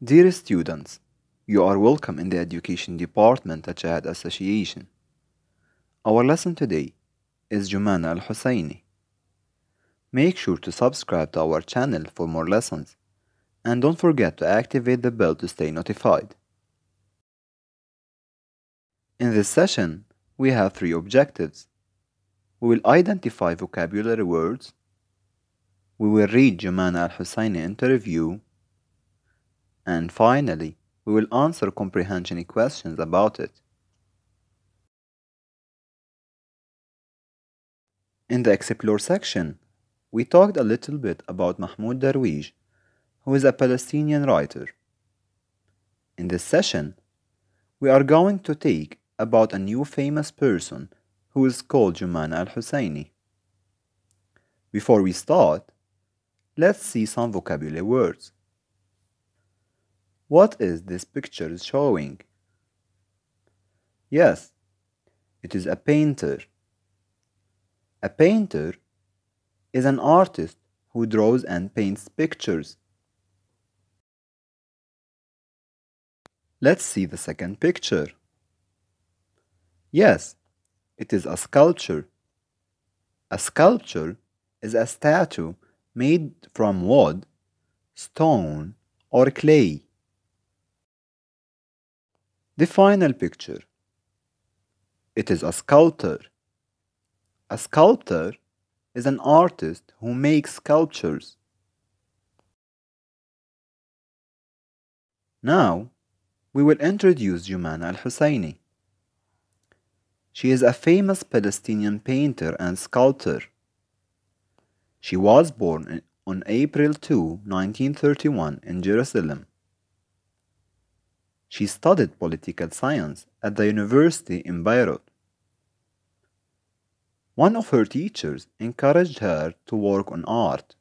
Dear students, you are welcome in the Education Department at Shahd Association. Our lesson today is Jumana Al Husseini. Make sure to subscribe to our channel for more lessons and don't forget to activate the bell to stay notified. In this session, we have three objectives. We will identify vocabulary words. We will read Jumana Al Husseini interview. And finally, we will answer comprehension questions about it. In the Explore section, we talked a little bit about Mahmoud Darwish, who is a Palestinian writer. In this session, we are going to take about a new famous person who is called Jumana Al Husseini. Before we start, let's see some vocabulary words. What is this picture showing? Yes, it is a painter. A painter is an artist who draws and paints pictures. Let's see the second picture. Yes, it is a sculpture. A sculpture is a statue made from wood, stone, or clay. The final picture. It is a sculptor. A sculptor is an artist who makes sculptures. Now, we will introduce Jumana Al Husseini. She is a famous Palestinian painter and sculptor. She was born on April 2, 1931 in Jerusalem. She studied political science at the university in Beirut. One of her teachers encouraged her to work on art.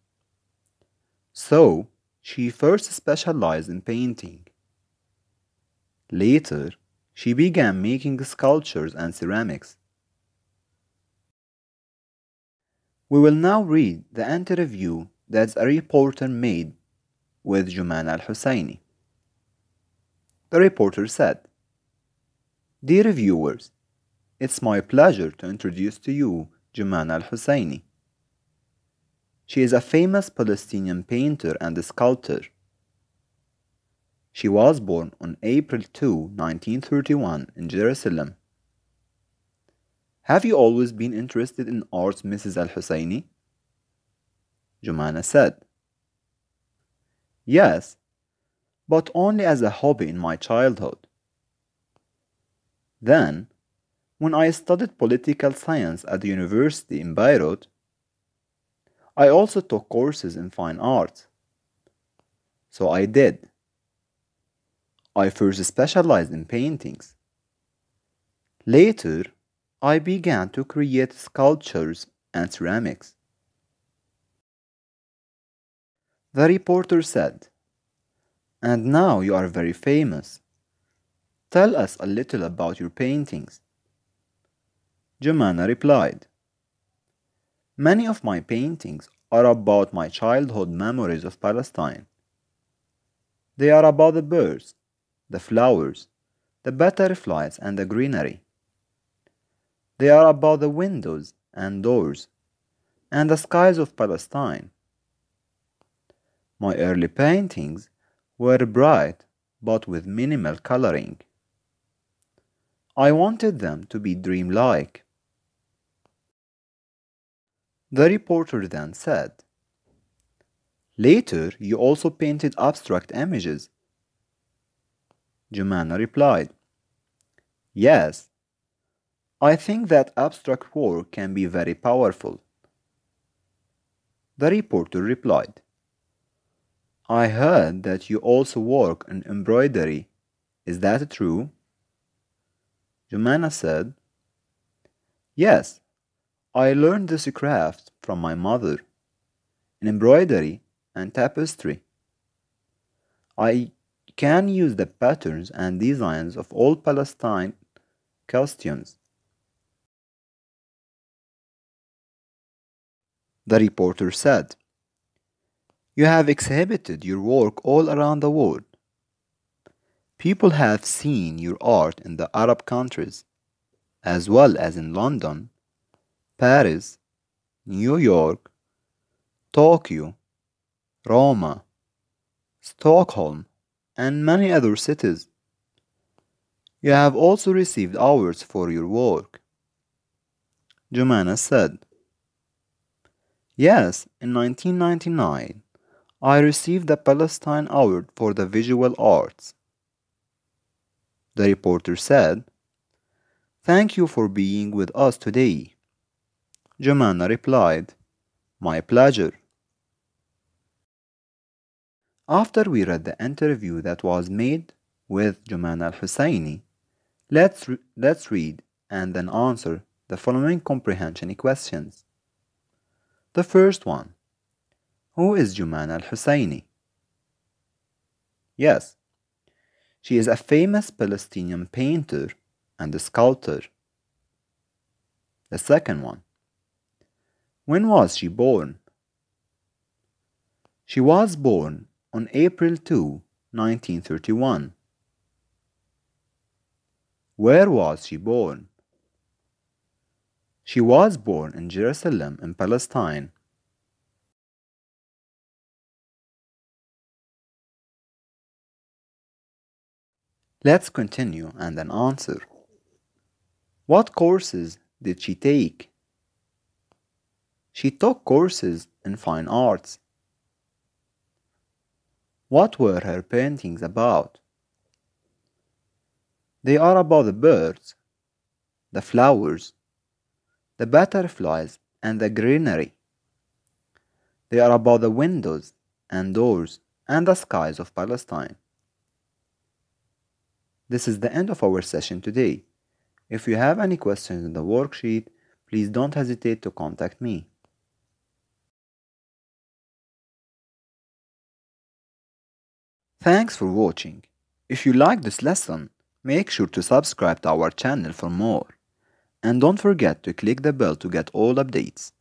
So, she first specialized in painting. Later, she began making sculptures and ceramics. We will now read the interview that a reporter made with Juman Al Husseini. The reporter said, Dear viewers, it's my pleasure to introduce to you Jumana Al Husseini. She is a famous Palestinian painter and sculptor. She was born on April 2, 1931 in Jerusalem. Have you always been interested in art, Mrs. Al Husseini? Jumana said, Yes, but only as a hobby in my childhood. Then, when I studied political science at the university in Beirut, I also took courses in fine arts. So I did. I first specialized in paintings. Later, I began to create sculptures and ceramics. The reporter said, And now you are very famous. Tell us a little about your paintings. Jumana replied, Many of my paintings are about my childhood memories of Palestine. They are about the birds, the flowers, the butterflies, and the greenery. They are about the windows and doors and the skies of Palestine. My early paintings were bright but with minimal coloring. I wanted them to be dreamlike. The reporter then said, Later, you also painted abstract images. Jumana replied, Yes, I think that abstract work can be very powerful. The reporter replied, I heard that you also work in embroidery. Is that true? Jumana said, Yes, I learned this craft from my mother in embroidery and tapestry. I can use the patterns and designs of all Palestine costumes. The reporter said, You have exhibited your work all around the world. People have seen your art in the Arab countries, as well as in London, Paris, New York, Tokyo, Roma, Stockholm, and many other cities. You have also received awards for your work. Jumana said, Yes, in 1999, I received the Palestine Award for the Visual Arts. The reporter said, Thank you for being with us today. Jumana replied, My pleasure. After we read the interview that was made with Jumana Al Husseini, let's, re- let's read and then answer the following comprehension questions. The first one Who is Jumana Al Husseini? Yes, she is a famous Palestinian painter and a sculptor. The second one When was she born? She was born on April 2, 1931. Where was she born? She was born in Jerusalem in Palestine. Let's continue and then answer. What courses did she take? She took courses in fine arts. What were her paintings about? They are about the birds, the flowers, the butterflies, and the greenery. They are about the windows and doors and the skies of Palestine. This is the end of our session today. If you have any questions in the worksheet, please don't hesitate to contact me. Thanks for watching. If you like this lesson, make sure to subscribe to our channel for more. And don't forget to click the bell to get all updates.